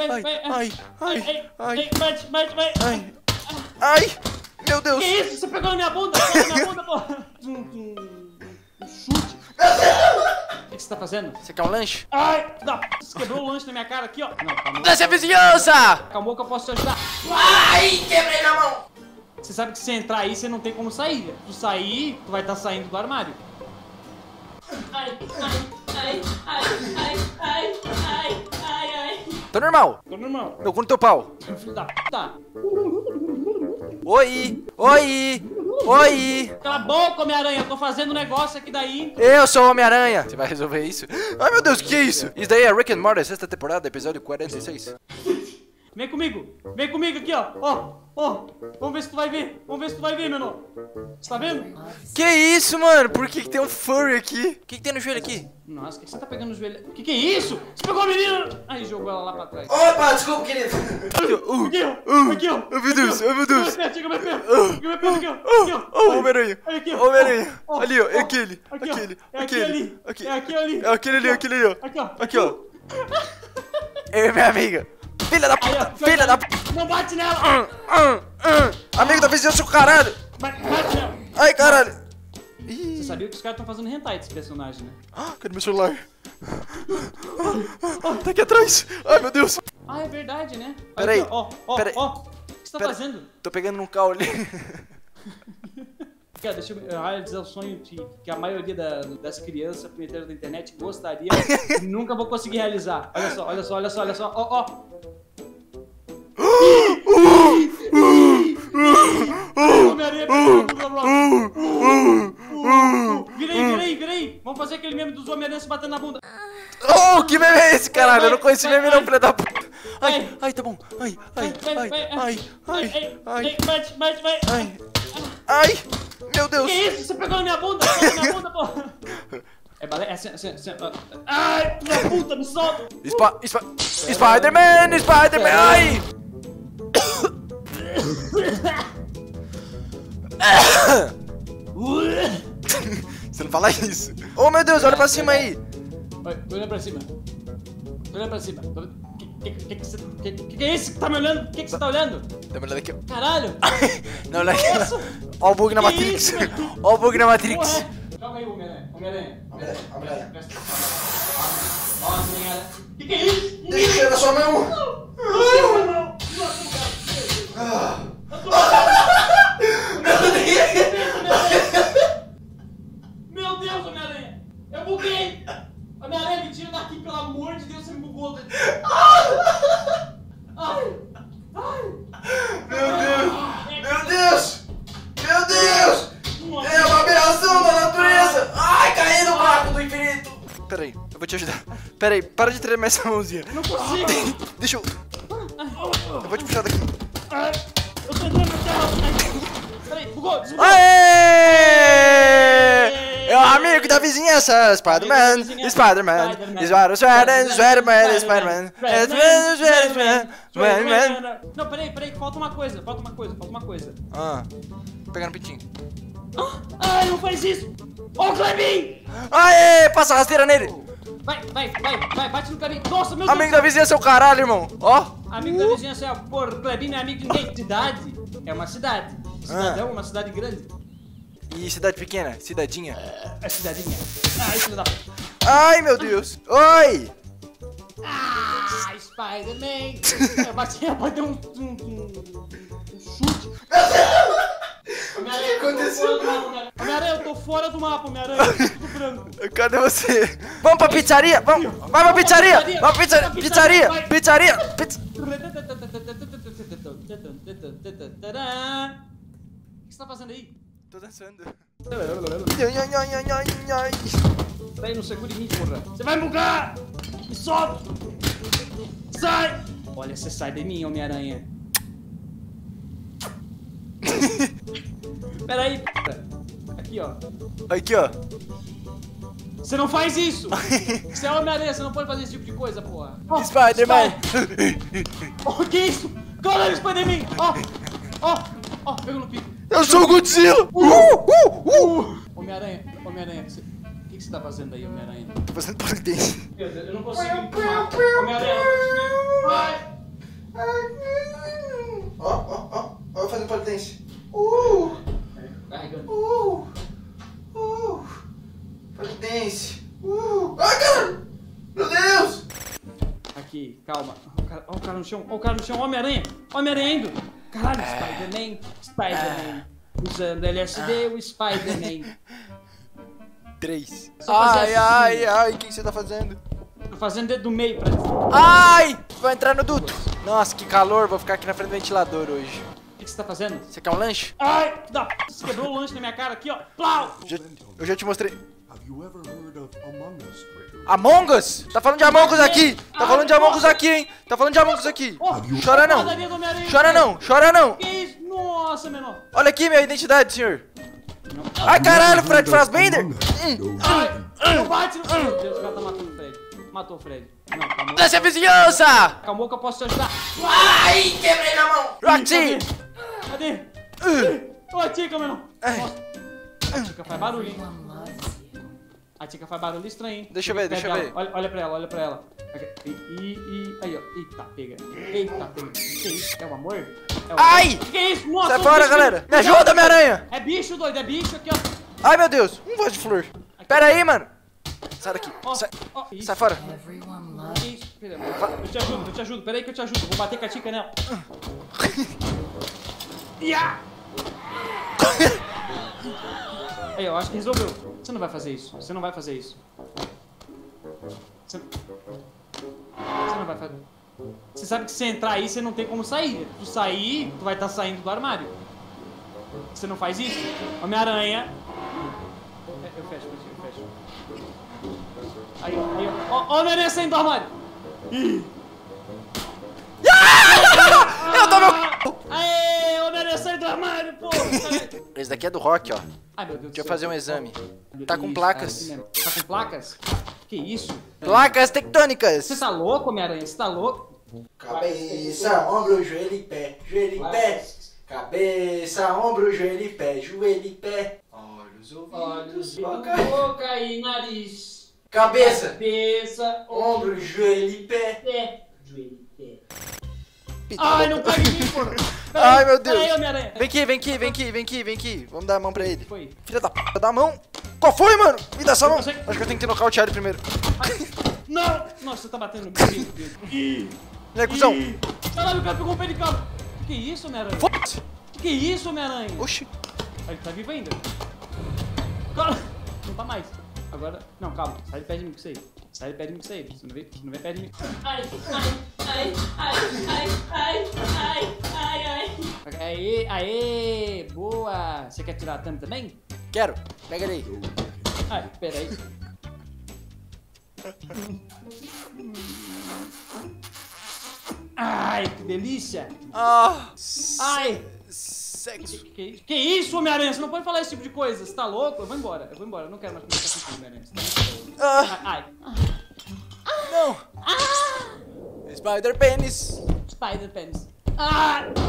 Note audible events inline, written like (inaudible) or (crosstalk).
Ai, ai, ai, ai, mete, mete, mete. Ai, ai, meu Deus. Que isso? Você pegou na minha bunda, pegou na minha bunda, porra. Um Chute. Meu Deus. O que, você tá fazendo? Você quer um lanche? Ai, da p... Você quebrou o lanche na minha cara aqui, ó. Não, calma. Desce a vizinhança! Calma que eu posso te ajudar. Ai, quebrei na mão. Você sabe que se entrar aí, você não tem como sair. Se Tu sair, tu vai estar tá saindo do armário. Ai, ai, ai, ai, ai, ai, ai, ai. Tô normal. Tô normal. Meu cu no teu pau. Filho da puta. Oi, oi, oi. Cala a boca, Homem-Aranha. Tô fazendo um negócio aqui daí. Eu sou o Homem-Aranha. Você vai resolver isso? Ai, meu Deus, o que é isso? Isso daí é Rick and Morty, sexta temporada, episódio 46. Vem comigo. Vem comigo aqui, ó. Ó, ó. Vamos ver se tu vai ver. Vamos ver se tu vai ver, menor. Você tá vendo? Que isso, mano? Por que, que tem um furry aqui? O que, que tem no joelho aqui? Nossa, o que você tá pegando no joelho? O que que é isso? Você pegou a menina? Aí jogou ela lá pra trás. Opa, desculpa, querido. Aqui, ó. Uh, Aqui, ó. uh. Aqui, ó. Ai, meu Deus, ai, meu Deus. Chega chega mais perto. Chega perto aqui, ó. Aqui, ó. Oh, Homem-Aranha. Olha aqui, ó. Homem-Aranha. Ali, ó. É aquele. Aqui, ó. Aquele. É Aquele. ali. É ali. É aquele ali, aquele ali, ó. Aqui, ó. Aqui, ó. (laughs) Eu e minha amiga. Filha da Aí, ó. puta. Filha da puta. Não bate nela. Hum, hum, hum. Amigo da vizinhança, o caralho. Bate bate nela. Ai, caralho. Você sabia que os caras estão fazendo hentai desse personagem, né? Ah, Cadê meu celular? Ah, Tá aqui atrás. Ai, meu Deus. Ah, é verdade, né? Peraí, Ó, ó, peraí. ó. O que você tá Pera- fazendo? Tô pegando num caule. (laughs) Cara, deixa eu realizar o sonho de, que a maioria da- das crianças punheteiras da internet gostaria (laughs) e nunca vou conseguir realizar. Olha só, olha só, olha só, olha só. Ó, ó. Homem-Aranha Vamos fazer aquele meme dos Homem-Aranha se batendo na bunda. Oh, que meme é esse, caralho? Eu não conheço esse meme não, filha da puta. Ai, ai, tá bom. Ai, ai, vai, ai, ai, ai, ai, Bate, bate, vai. ai, ai. Meu Deus. Que isso? Você pegou na minha bunda? Pegou na minha bunda, porra. (laughs) É balé? É assim, assim, assim. Ai, da puta, me solta. Spa, spa, Spider-Man, Spider-Man, ai. (coughs) (coughs) (coughs) Você não fala isso. Oh, meu Deus, olha pra cima aí. Olha, pra cima. Olha pra cima. Que que, que, que, que, que, que é isso que tá me olhando? O que, que você tá olhando? Dá uma olhada aqui. Caralho! (laughs) Não, olha aqui. Nossa. Ó o bug na Que Matrix. Ó o bug na Matrix. Porra. Joga aí, Homem-Aranha. Homem-Aranha. Homem-Aranha. Homem-Aranha. Que que é isso? Deixa eu na sua mão. De. Ai! Ai! Meu Deus. Meu Deus. Meu Deus. É uma aberração da natureza! Ai, caí no buraco do infinito! Peraí, eu vou te ajudar. Peraí, para de tremer essa mãozinha. Não consigo! Deixa eu. Eu vou te puxar daqui. Eu tô entrando na tela! Ai, Peraí, bugou! Desbugou! Aê! circo da vizinhança, Spider-Man, Spider-Man, Spider-Man, Spider-Man, Spider-Man, Spider-Man, Spider-Man, Spider-Man. Não, peraí, peraí, falta uma coisa, falta uma coisa, falta uma coisa. Ah, vou pegar no pintinho. Ah, não faz isso! Ô, o Clebin! Aê, passa a rasteira nele! Vai, vai, vai, vai, bate no Clebin. Nossa, meu Deus! Amigo da vizinhança é o caralho, irmão! Ó! Amigo da uh. vizinhança é o. porra, Clebin é amigo de ninguém. É uma cidade. Ah. Cidadão é uma cidade grande. E cidade pequena? Cidadinha. É cidadinha. Ai, filho da... Ai, meu Deus. Oi. Ah, Spider-Man! Eu bati, eu bati um, um, um, um chute. Homem-Aranha, eu eu tô fora do mapa, Homem-Aranha. Tudo branco. Cadê você? Vamos pra pizzaria? Vamos, vai pra pizzaria! Vai pra pizzaria! Pizzaria! Pizzaria! Pizza... O que você tá fazendo aí? Tô dançando. Peraí, não segure em mim, porra. Você vai bugar! Me solta! Sai! Olha, você sai de mim, Homem-Aranha. (laughs) Peraí, p***. Aqui, ó. Aqui, ó. Você não faz isso! (laughs) Você é Homem-Aranha, você não pode fazer esse tipo de coisa, porra. Ó, Spider-Man. Spy- (laughs) Ó, que isso? Caralho, Spider-Man! Ó, ó, ó, pegou no pico. Eu sou o Godzilla! Uh, uh, uh. Homem-Aranha, Homem-Aranha, você... o que, você tá fazendo aí, Homem-Aranha? Tô fazendo polidense. Eu não consigo. Homem-Aranha, eu Vai! Ó, ó, ó, ó, eu fazendo polidense. Uh! Carregando. Uh! Uh! Polidense. Uh! Ai, cara! Meu Deus! Aqui, calma. Ó o cara, o cara no chão, ó o cara no chão, Homem-Aranha! Homem-Aranha indo! Caralho, é... Spider-Man! Spider-Man. Usando LSD, o Spider-Man. (laughs) Três. Ai, assim. ai, ai, o que que você tá fazendo? Tô fazendo dedo do meio pra... O Ai! Vai entrar no duto. Nossa, que calor, vou ficar aqui na frente do ventilador hoje. que, que você tá fazendo? Você quer um lanche? Ai, da p... Você quebrou o lanche na minha cara aqui, ó. Plau! Já- eu já te mostrei. Among Us, Kratos? Among Us? Tá falando de Among Us aqui! Tá falando de Among Us aqui, hein? Tá falando de Among Us aqui! Ó, Chora não! Chora não! Chora não! Nossa, menor. Olha aqui minha identidade, senhor! Ai, caralho, Fred? No. Ai, não bate no... Meu Deus, o cara tá matando o Fred. Matou o Fred. Não, calma. Desce a vizinhança! Calma que eu posso te ajudar. Ai, quebrei minha mão! Roxy! Cadê? Ô, Tica, menor. A Tica faz barulho, hein? A Tica faz barulho estranho, hein? Deixa eu ver, deixa eu ver. Olha, olha pra ela, olha pra ela. E, e, aí, ó. Eita, pega. Eita, pega. Que isso? É o amor? É o Ai! amor? Que isso? Nossa, Sai fora, bicho- galera! Me ajuda, Homem-Aranha! É bicho, doido. É bicho aqui, ó. Ai, meu Deus! Um voz de flor! Pera aí, mano! Sai daqui! Ó, Sai, isso. sai fora! Que isso? Pera, eu te ajudo, eu te ajudo. Pera aí que eu te ajudo. Vou bater com a Tica nela. (laughs) Ya! (laughs) Aí, eu acho que resolveu. Você não vai fazer isso. Você não vai fazer isso. Você, você não vai fazer. Você sabe que se entrar aí, você não tem como sair. Tu sair, tu vai estar saindo do armário. Você não faz isso? Homem-Aranha. É, Eu fecho, eu fecho, eu fecho. Aí, aí, ó. Homem-Aranha saindo do armário. Ih. (laughs) Eu tô meu... Aê, Saiu do armário, pô! (laughs) Esse daqui é do Rock, ó. Ai, meu Deus Deixa eu fazer um exame. Tá com placas. Tá com placas? Que isso? Placas tectônicas! Você tá louco, Homem-Aranha? Você tá louco? Cabeça, ombro, joelho e pé, joelho e pé. Cabeça, ombro, joelho e pé, joelho e pé. Olhos, ouvidos, boca. boca e nariz. Cabeça, Cabeça, ombro, joelho e pé. pé, joelho, pé. Ai, não pega em mim, porra. Ai, meu Deus. Vem aqui, vem aqui, vem aqui, vem aqui, vem aqui. Vamos dar a mão pra ele. Foi. Filha da p, dá a mão. Qual foi, mano? Me dá essa mão. Acho que eu tenho que ter nocauteado primeiro. Ai. Não! Nossa, você tá batendo no meu Ih! Cuzão? Caralho, tá o cara pegou um pé de cabra. Que isso, Homem-Aranha? Foda-se! Que isso, Homem-Aranha? Oxi. Ele tá vivo ainda. Cara, não tá mais. Agora, não, calma. Sai de perto de mim com isso aí. Sai de perto de mim com isso aí. Você não vem, você não vem perto de mim. Ai, ai, ai, ai, ai, ai. Aê, aê, boa. Você quer tirar a thumb também? Quero. Pega ele aí. Ai, peraí. Ai, que delícia. Ah. Ai. Sexo. Que, que isso, Homem-Aranha? Você não pode falar esse tipo de coisa. Você tá louco? Eu vou embora. Eu vou embora. Eu não quero mais conversar contigo, Homem-Aranha. Você tá. Ah, Ai, não. Spider Penis. Spider-Pens. Ah!